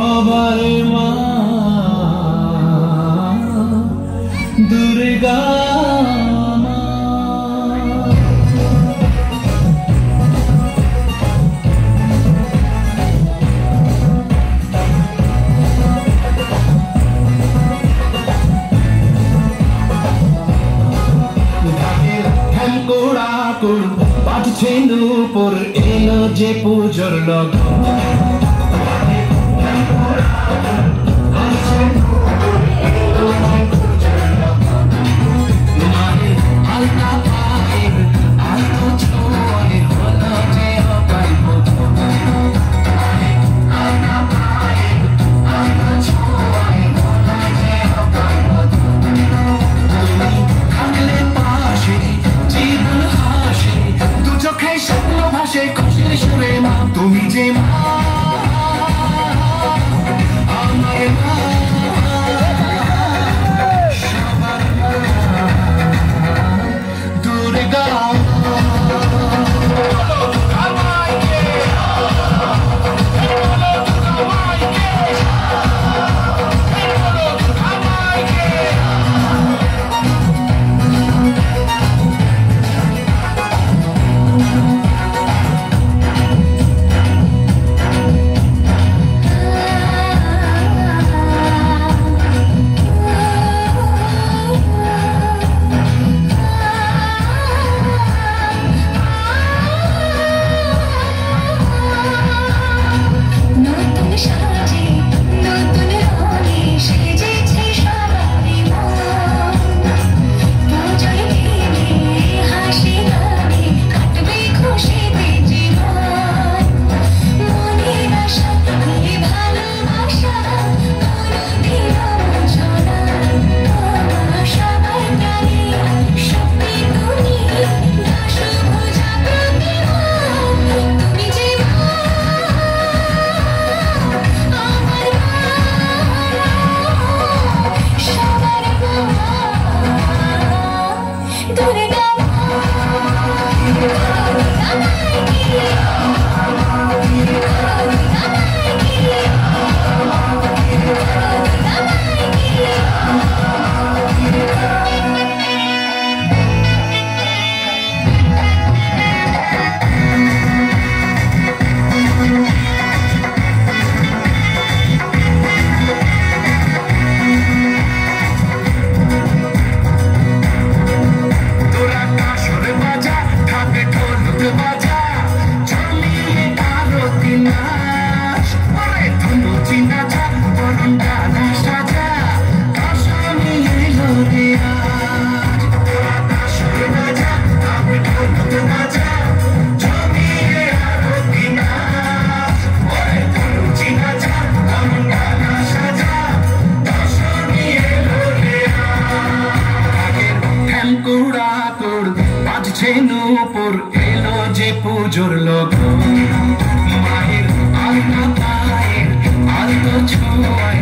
সবার মা। দুর্গা বাজছে নূপুর এলো যে পুজোর লগন। Jim. নূপুর এলো যে পুজোর লগ্ন। মায়ের আলতো পায়ের আলতো ছোঁয়ায়।